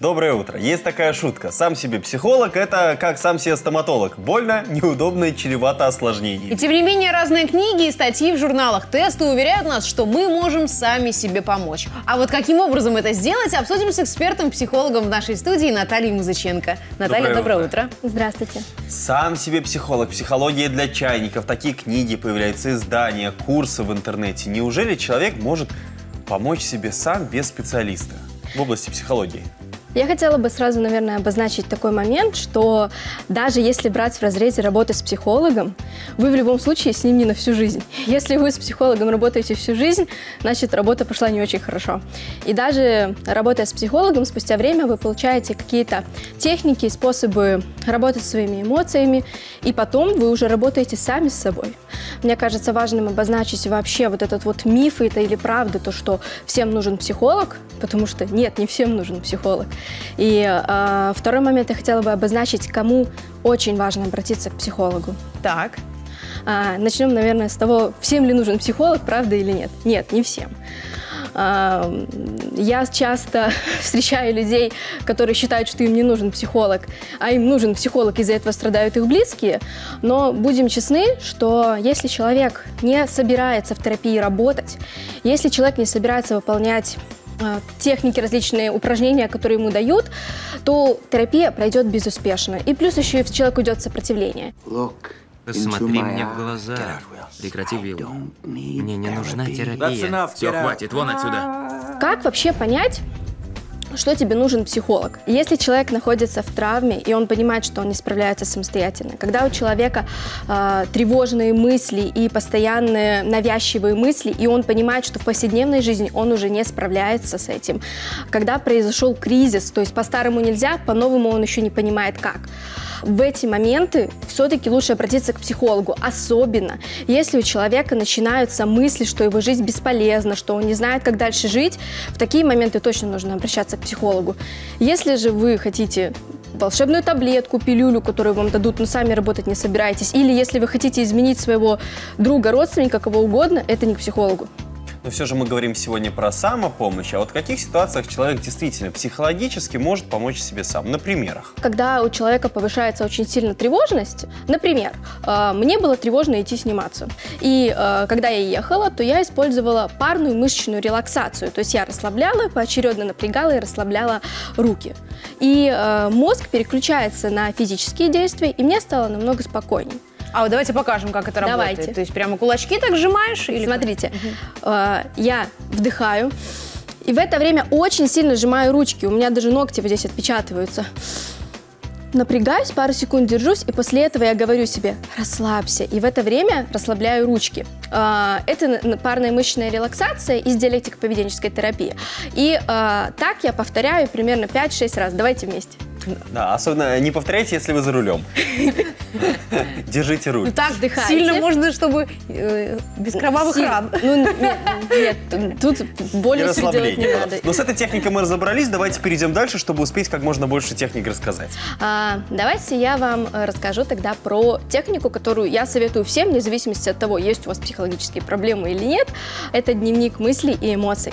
Доброе утро. Есть такая шутка. Сам себе психолог – это как сам себе стоматолог. Больно, неудобно и чревато И осложнениями. тем не менее, разные книги и статьи в журналах тесты уверяют нас, что мы можем сами себе помочь. А вот каким образом это сделать, обсудим с экспертом-психологом в нашей студии Натальей Музыченко. Наталья, Доброе доброе, утро. утро. Здравствуйте. Сам себе психолог, психология для чайников. Такие книги появляются, издания, курсы в интернете. Неужели человек может помочь себе сам без специалиста в области психологии? Я хотела бы сразу, наверное, обозначить такой момент, что даже если брать в разрезе работы с психологом, вы в любом случае с ним не на всю жизнь. Если вы с психологом работаете всю жизнь, значит, работа пошла не очень хорошо. И даже работая с психологом, спустя время вы получаете какие-то техники, способы работы со своими эмоциями, и потом вы уже работаете сами с собой. Мне кажется важным обозначить вообще вот этот вот миф, это или правда, то, что всем нужен психолог, потому что нет, не всем нужен психолог. И э, второй момент я хотела бы обозначить, кому очень важно обратиться к психологу. Так. А, начнем, наверное, с того, всем ли нужен психолог, правда или нет. Нет, не всем. А, Я часто встречаю людей, которые считают, что им не нужен психолог, а им нужен психолог, из-за этого страдают их близкие. Но будем честны, что если человек не собирается в терапии работать, если человек не собирается выполнять техники, различные упражнения, которые ему дают, то терапия пройдет безуспешно. И плюс еще и человек уйдет в сопротивление. Посмотри мне в глаза. Прекрати виллу. Мне не нужна терапия. Все, хватит, вон отсюда. Как вообще понять, что тебе нужен психолог? Если человек находится в травме, и он понимает, что он не справляется самостоятельно, когда у человека э, тревожные мысли и постоянные навязчивые мысли, и он понимает, что в повседневной жизни он уже не справляется с этим, когда произошел кризис, то есть по-старому нельзя, по-новому он еще не понимает как. В эти моменты все-таки лучше обратиться к психологу, особенно если у человека начинаются мысли, что его жизнь бесполезна, что он не знает, как дальше жить. В такие моменты точно нужно обращаться к психологу. Если же вы хотите волшебную таблетку, пилюлю, которую вам дадут, но сами работать не собираетесь, или если вы хотите изменить своего друга, родственника, кого угодно, это не к психологу. Но все же мы говорим сегодня про самопомощь. А вот в каких ситуациях человек действительно психологически может помочь себе сам? На примерах. Когда у человека повышается очень сильно тревожность, например, э, мне было тревожно идти сниматься. И э, когда я ехала, то я использовала парную мышечную релаксацию. То есть я расслабляла, поочередно напрягала и расслабляла руки. И э, мозг переключается на физические действия, и мне стало намного спокойней. А вот давайте покажем, как это работает. Давайте. То есть прямо кулачки так сжимаешь? Или? Смотрите, э, я вдыхаю, и в это время очень сильно сжимаю ручки. У меня даже ногти вот здесь отпечатываются. Напрягаюсь, пару секунд держусь, и после этого я говорю себе «расслабься». И в это время расслабляю ручки. А, Это парная мышечная релаксация из диалектико-поведенческой терапии. И а, так я повторяю примерно 5-6 раз. Давайте вместе. Да, особенно не повторяйте, если вы за рулем. Держите руль. Ну так Вдыхайте. сильно можно, чтобы э, без кровавых Сильно. ран. Ну, нет, нет, тут более всего делать не надо. Но с этой техникой мы разобрались. Давайте перейдем дальше, чтобы успеть как можно больше техник рассказать. А, давайте я вам э, расскажу тогда про технику, которую я советую всем, вне зависимости от того, есть у вас психологические проблемы или нет. Это дневник мыслей и эмоций.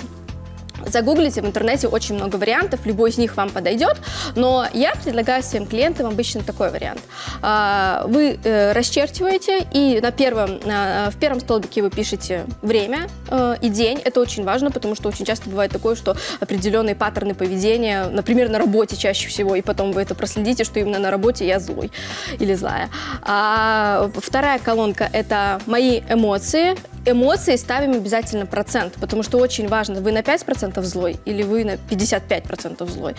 Загуглите в интернете очень много вариантов, любой из них вам подойдет, но я предлагаю своим клиентам обычно такой вариант. А, Вы э, расчерчиваете и на первом, в первом столбике вы пишете время э, и день. Это очень важно, потому что очень часто бывает такое, что определенные паттерны поведения, например, на работе чаще всего, и потом вы это проследите, что именно на работе я злой или злая. А вторая колонка – это мои эмоции. Эмоции ставим обязательно процент, потому что очень важно, вы на 5% злой или вы на 55% злой.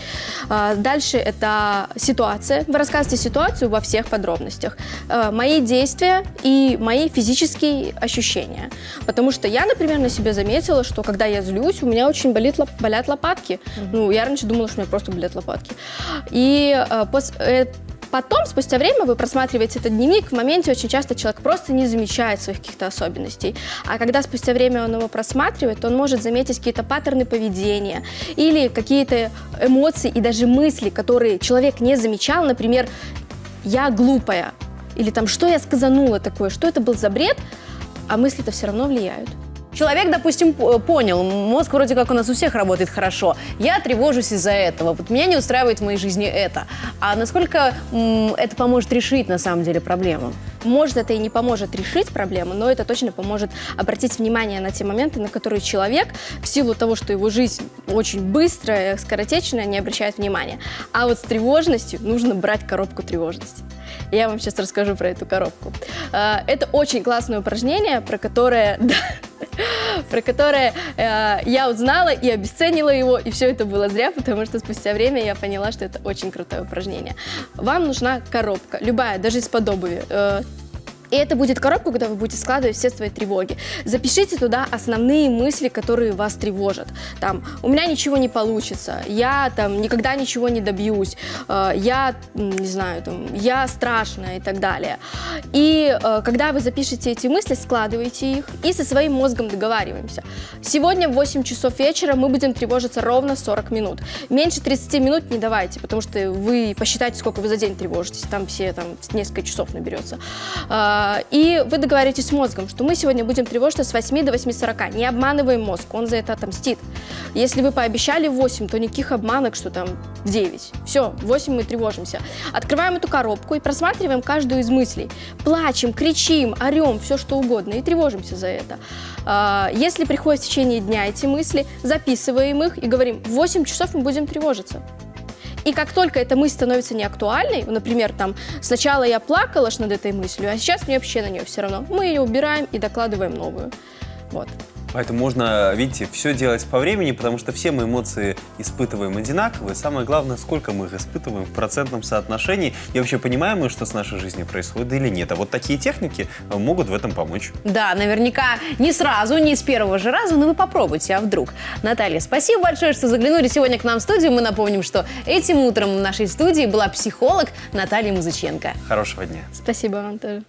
А, Дальше это ситуация. Вы рассказываете ситуацию во всех подробностях. А, Мои действия и мои физические ощущения. Потому что я, например, на себе заметила, что когда я злюсь, у меня очень болит, болят лопатки. Ну, я раньше думала, что у меня просто болят лопатки. И а, пос- э, Потом, спустя время, вы просматриваете этот дневник, в моменте очень часто человек просто не замечает своих каких-то особенностей. А когда спустя время он его просматривает, он может заметить какие-то паттерны поведения или какие-то эмоции и даже мысли, которые человек не замечал. Например, «я глупая» или там «что я сказанула такое», что это был за бред, а мысли-то все равно влияют. Человек, допустим, понял, мозг вроде как у нас у всех работает хорошо. Я тревожусь из-за этого. Вот меня не устраивает в моей жизни это. А насколько это поможет решить на самом деле проблему? Может, это и не поможет решить проблему, но это точно поможет обратить внимание на те моменты, на которые человек, в силу того, что его жизнь очень быстрая, скоротечная, не обращает внимания. А вот с тревожностью нужно брать коробку тревожности. Я вам сейчас расскажу про эту коробку. А, это очень классное упражнение, про которое... про которое э, я узнала и обесценила его, и все это было зря, потому что спустя время я поняла, что это очень крутое упражнение. Вам нужна коробка, любая, даже из-под обуви. Э, и это будет коробка, куда вы будете складывать все свои тревоги. Запишите туда основные мысли, которые вас тревожат. Там, у меня ничего не получится, я там никогда ничего не добьюсь, э, я, не знаю, там, я страшная и так далее. И э, когда вы запишете эти мысли, складывайте их и со своим мозгом договариваемся. Сегодня в 8 часов вечера мы будем тревожиться ровно 40 минут. Меньше 30 минут не давайте, потому что вы посчитайте, сколько вы за день тревожитесь. Там все там несколько часов наберется. И вы договоритесь с мозгом, что мы сегодня будем тревожиться с 8 до 8.40. Не обманываем мозг, он за это отомстит. Если вы пообещали 8, то никаких обманок, что там 9. Все, 8 мы тревожимся. Открываем эту коробку и просматриваем каждую из мыслей. Плачем, кричим, орем, все что угодно и тревожимся за это. А, если приходят в течение дня эти мысли, записываем их и говорим, в 8 часов мы будем тревожиться. И как только эта мысль становится неактуальной, например, там, сначала я плакала над этой мыслью, а сейчас мне вообще на нее все равно, мы ее убираем и докладываем новую. Вот. Поэтому можно, видите, все делать по времени, потому что все мы эмоции испытываем одинаковые. Самое главное, сколько мы их испытываем в процентном соотношении. И вообще понимаем мы, что с нашей жизнью происходит или нет. А вот такие техники э, могут в этом помочь. Да, наверняка не сразу, не с первого же раза, но вы попробуйте, а вдруг. Наталья, спасибо большое, что заглянули сегодня к нам в студию. Мы напомним, что этим утром в нашей студии была психолог Наталья Музыченко. Хорошего дня. Спасибо вам тоже.